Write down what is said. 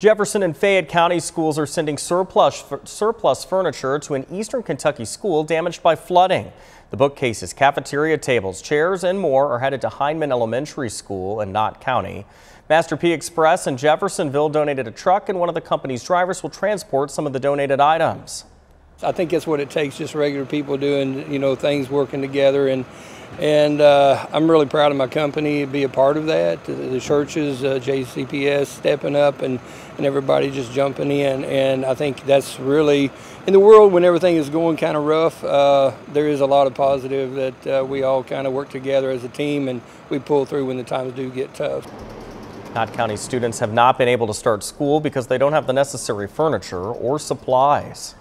Jefferson and Fayette County schools are sending surplus, surplus furniture to an eastern Kentucky school damaged by flooding. The bookcases, cafeteria tables, chairs, and more are headed to Hindman Elementary School in Knott County. Master P Express in Jeffersonville donated a truck, and one of the company's drivers will transport some of the donated items. I think that's what it takes, just regular people doing, you know, things working together. And and uh, I'm really proud of my company to be a part of that. The, churches, uh, JCPS stepping up and, and everybody just jumping in. And I think that's really, in the world when everything is going kind of rough, uh, there is a lot of positive that uh, we all kind of work together as a team and we pull through when the times do get tough. Knott County students have not been able to start school because they don't have the necessary furniture or supplies.